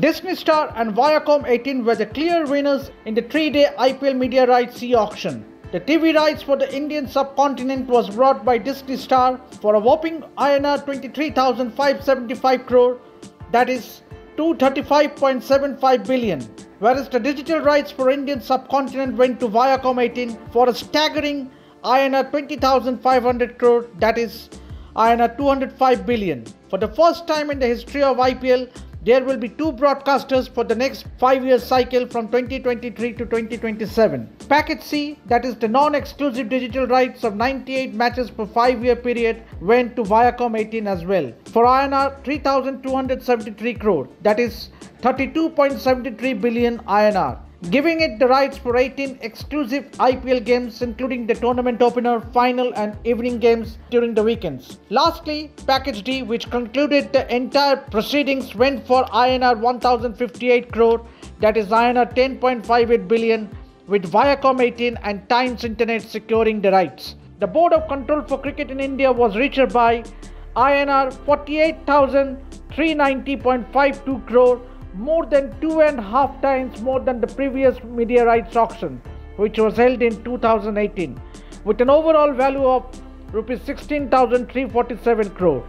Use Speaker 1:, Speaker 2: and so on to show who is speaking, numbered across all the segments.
Speaker 1: Disney Star and Viacom 18 were the clear winners in the three-day IPL media rights e-auction. The TV rights for the Indian subcontinent was brought by Disney Star for a whopping INR 23,575 crore, that is 235.75 billion, whereas the digital rights for Indian subcontinent went to Viacom 18 for a staggering INR 20,500 crore, that is INR 205 billion. For the first time in the history of IPL, there will be two broadcasters for the next 5 year cycle from 2023 to 2027. Package C, that is the non exclusive digital rights of 98 matches per 5 year period, went to Viacom 18 as well for INR 3273 crore, that is 32.73 billion INR giving it the rights for 18 exclusive IPL games, including the tournament opener, final, and evening games during the weekends. Lastly, Package D, which concluded the entire proceedings, went for INR 1058 crore, that is INR 10.58 billion, with Viacom 18 and Times Internet securing the rights. The Board of Control for Cricket in India was reached by INR 48,390.52 crore more than two and a half times more than the previous media rights auction, which was held in 2018, with an overall value of rupees 16,347 crore.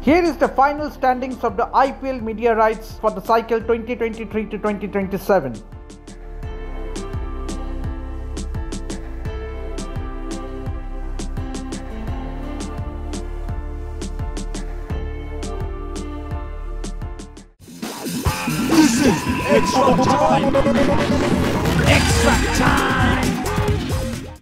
Speaker 1: Here is the final standings of the IPL media rights for the cycle 2023 to 2027.
Speaker 2: Extra time! Extra time!